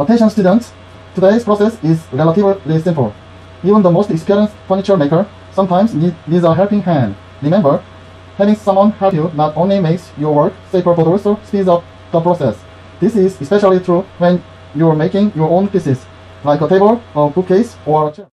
Attention students, today's process is relatively simple. Even the most experienced furniture maker sometimes need, needs a helping hand. Remember, having someone help you not only makes your work safer but also speeds up the process. This is especially true when you're making your own pieces, like a table, a bookcase, or a chair.